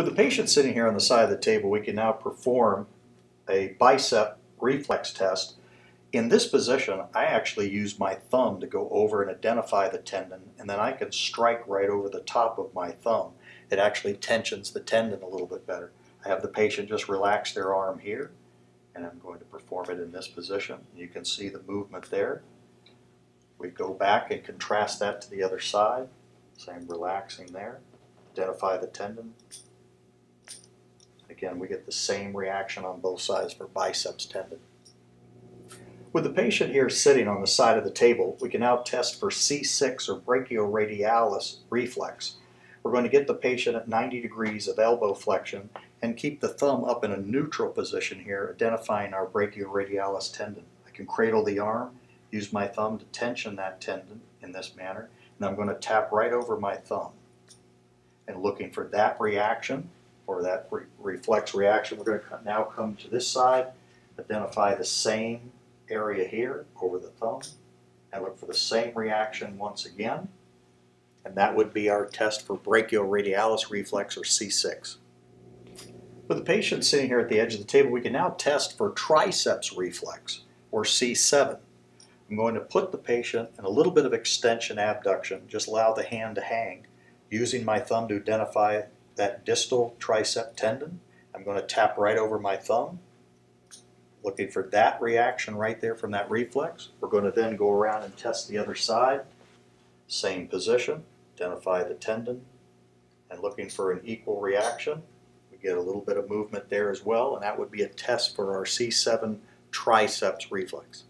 With the patient sitting here on the side of the table, we can now perform a bicep reflex test. In this position, I actually use my thumb to go over and identify the tendon, and then I can strike right over the top of my thumb. It actually tensions the tendon a little bit better. I have the patient just relax their arm here, and I'm going to perform it in this position. You can see the movement there. We go back and contrast that to the other side. Same relaxing there. Identify the tendon. Again, we get the same reaction on both sides for biceps tendon. With the patient here sitting on the side of the table, we can now test for C6 or brachioradialis reflex. We're going to get the patient at 90 degrees of elbow flexion and keep the thumb up in a neutral position here, identifying our brachioradialis tendon. I can cradle the arm, use my thumb to tension that tendon in this manner, and I'm going to tap right over my thumb. And looking for that reaction, or that re reflex reaction. We're going to now come to this side, identify the same area here over the thumb, and look for the same reaction once again. And that would be our test for brachioradialis reflex, or C6. With the patient sitting here at the edge of the table, we can now test for triceps reflex, or C7. I'm going to put the patient in a little bit of extension abduction, just allow the hand to hang, using my thumb to identify that distal tricep tendon. I'm going to tap right over my thumb, looking for that reaction right there from that reflex. We're going to then go around and test the other side. Same position, identify the tendon, and looking for an equal reaction. We get a little bit of movement there as well, and that would be a test for our C7 triceps reflex.